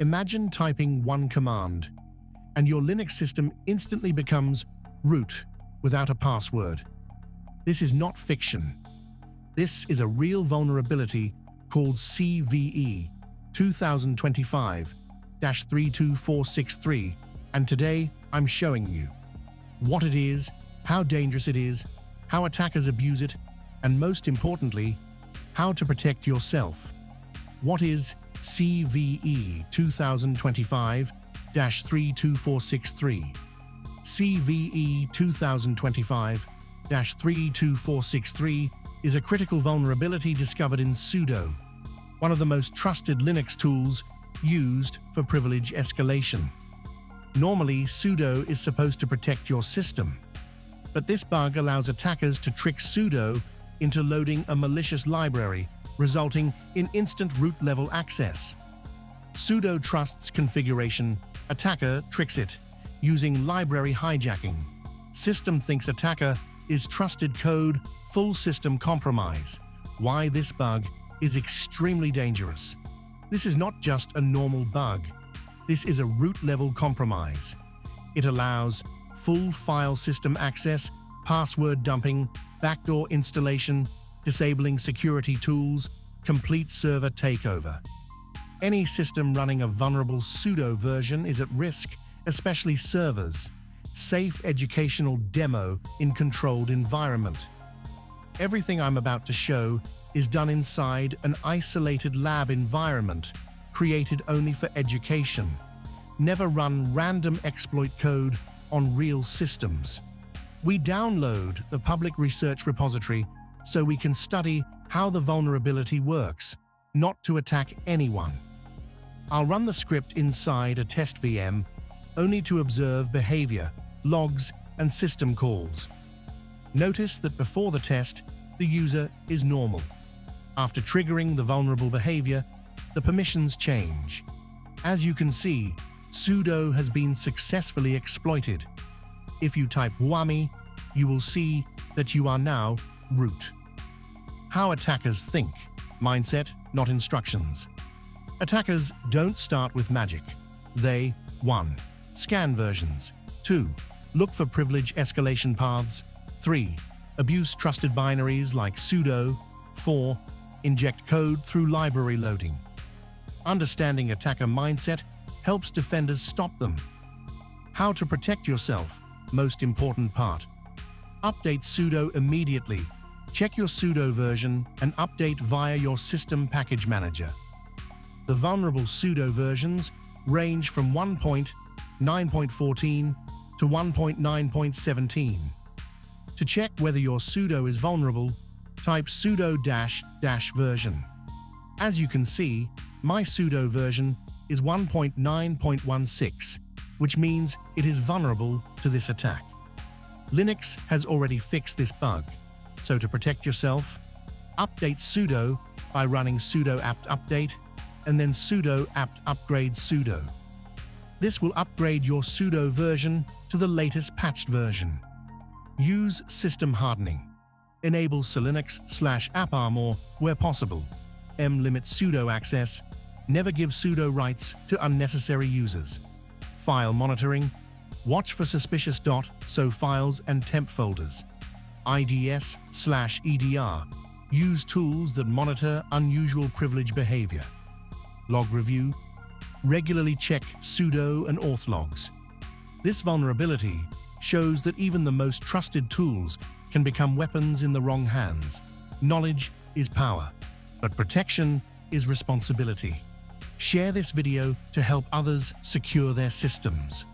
Imagine typing one command, and your Linux system instantly becomes root without a password. This is not fiction. This is a real vulnerability called CVE 2025-32463, and today I'm showing you what it is, how dangerous it is, how attackers abuse it, and most importantly, how to protect yourself. What is CVE 2025-32463? CVE 2025-32463 is a critical vulnerability discovered in sudo, one of the most trusted Linux tools used for privilege escalation. Normally, sudo is supposed to protect your system, but this bug allows attackers to trick sudo into loading a malicious library, resulting in instant root-level access. Sudo trusts configuration, attacker tricks it, using library hijacking. System thinks attacker is trusted code, full system compromise. Why this bug is extremely dangerous. This is not just a normal bug. This is a root-level compromise. It allows full file system access, password dumping, backdoor installation, disabling security tools, complete server takeover. Any system running a vulnerable pseudo version is at risk, especially servers. Safe educational demo in controlled environment. Everything I'm about to show is done inside an isolated lab environment created only for education. Never run random exploit code on real systems. We download the public research repository so we can study how the vulnerability works, not to attack anyone. I'll run the script inside a test VM only to observe behavior, logs, and system calls. Notice that before the test, the user is normal. After triggering the vulnerable behavior, the permissions change. As you can see, sudo has been successfully exploited. If you type whammy, you will see that you are now root. How attackers think. Mindset, not instructions. Attackers don't start with magic. They 1. Scan versions. 2. Look for privilege escalation paths. 3. Abuse trusted binaries like sudo. 4. Inject code through library loading. Understanding attacker mindset helps defenders stop them. How to protect yourself, most important part. Update sudo immediately. Check your sudo version and update via your system package manager. The vulnerable sudo versions range from 1.9.14 to 1.9.17. To check whether your sudo is vulnerable, type sudo dash dash version. As you can see, my sudo version is 1.9.16, which means it is vulnerable to this attack. Linux has already fixed this bug, so to protect yourself, update sudo by running sudo apt update and then sudo apt upgrade sudo. This will upgrade your sudo version to the latest patched version. Use system hardening. Enable Linux slash AppArmor where possible. M limit sudo access. Never give sudo rights to unnecessary users. File monitoring. Watch for suspicious dot, so files and temp folders. IDS slash EDR. Use tools that monitor unusual privilege behavior. Log review. Regularly check sudo and auth logs. This vulnerability shows that even the most trusted tools can become weapons in the wrong hands. Knowledge is power, but protection is responsibility. Share this video to help others secure their systems.